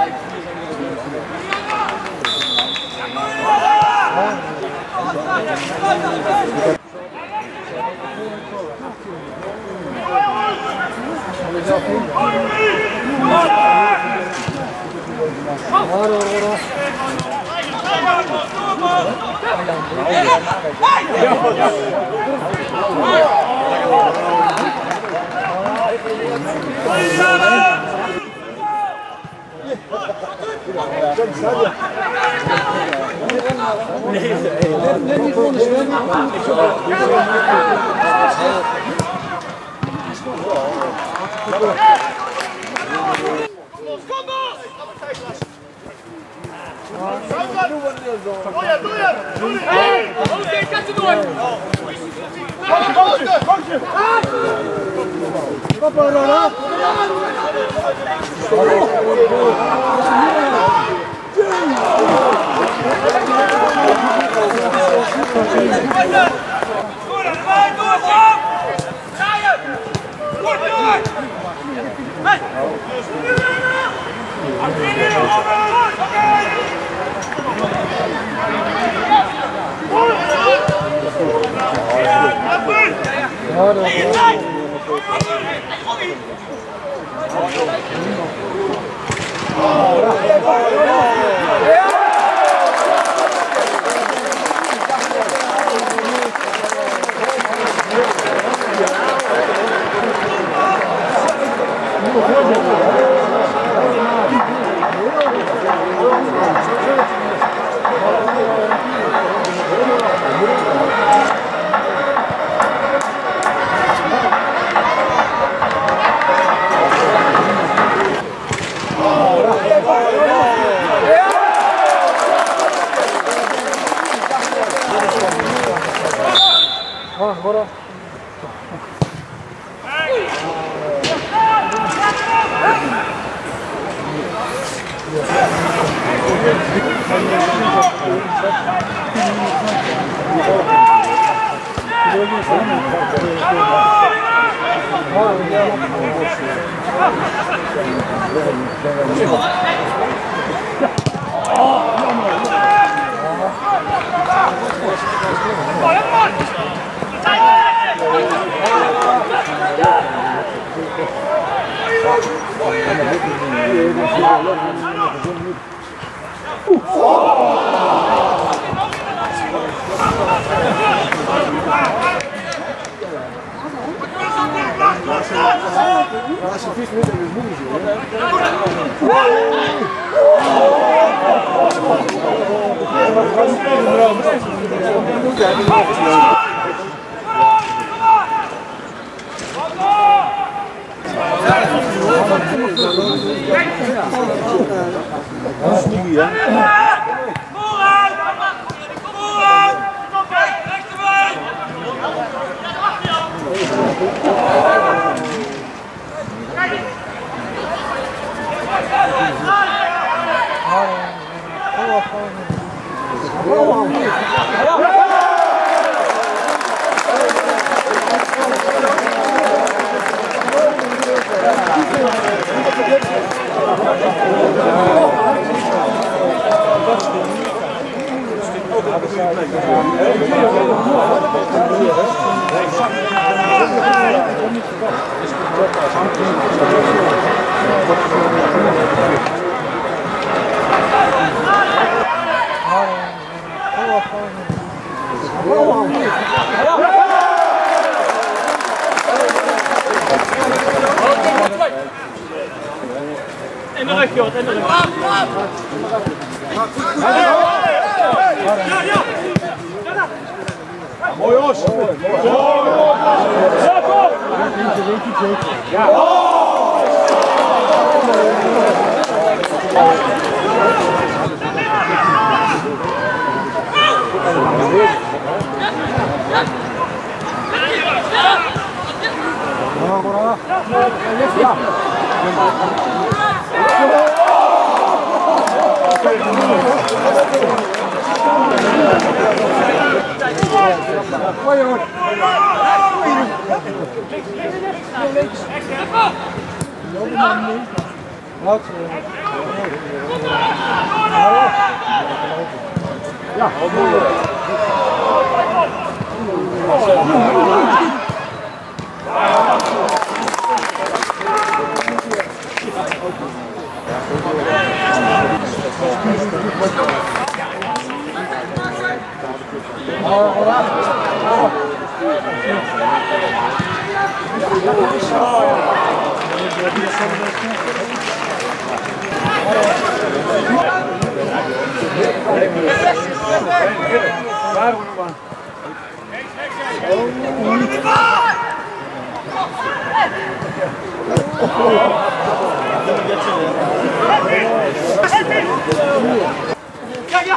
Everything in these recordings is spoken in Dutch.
Hey! Nee, nee, niet voor de zwemmen. Kom op! Doe het! Inside! Oh, 걸어 걸어 아, Ja, Gracias. よし Feuer! Rug, joh, in Var bunu bana. Gel gel.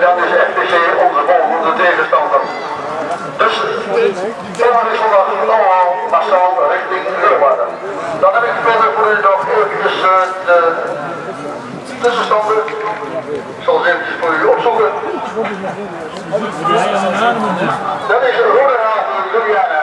En dan is FPC onze volgende tegenstander. Dus volgende zondag allemaal massaal richting Leeuwarden. Dan heb ik verder voor u nog eventjes uh, de tussenstanden. Ik zal ze eventjes voor u opzoeken. Dat is Rodehaven, Juliana.